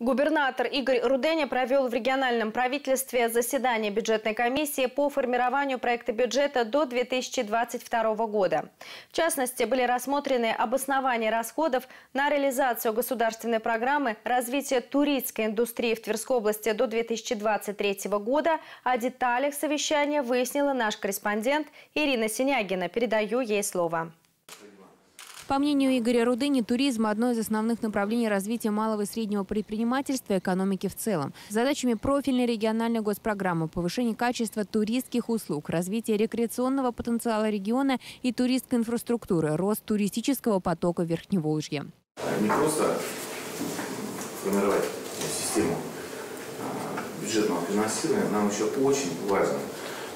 Губернатор Игорь Руденя провел в региональном правительстве заседание бюджетной комиссии по формированию проекта бюджета до 2022 года. В частности, были рассмотрены обоснования расходов на реализацию государственной программы развития туристской индустрии в Тверской области до 2023 года. О деталях совещания выяснила наш корреспондент Ирина Синягина. Передаю ей слово. По мнению Игоря Рудыни, туризм – одно из основных направлений развития малого и среднего предпринимательства и экономики в целом. Задачами профильной региональной госпрограммы – повышение качества туристских услуг, развитие рекреационного потенциала региона и туристской инфраструктуры, рост туристического потока Верхневолжья. Не просто формировать систему а, бюджетного финансирования, нам еще очень важно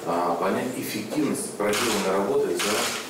а, понять эффективность проделанной работы за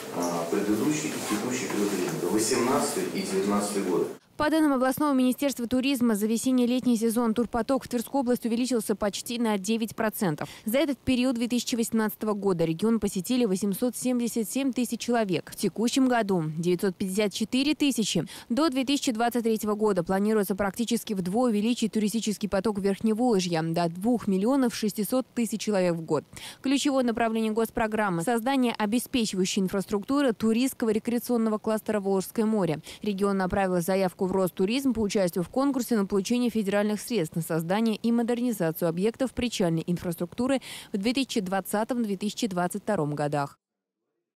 предыдущий и текущий период времени, 18 и 19 годы. По данным областного министерства туризма, за весенне-летний сезон турпоток в Тверской области увеличился почти на 9%. За этот период 2018 года регион посетили 877 тысяч человек. В текущем году 954 тысячи. До 2023 года планируется практически вдвое увеличить туристический поток Верхневолжья до 2 миллионов 600 тысяч человек в год. Ключевое направление госпрограммы – создание обеспечивающей инфраструктуры туристского рекреационного кластера Волжское море. Регион направил заявку в Ростуризм по участию в конкурсе на получение федеральных средств на создание и модернизацию объектов причальной инфраструктуры в 2020-2022 годах.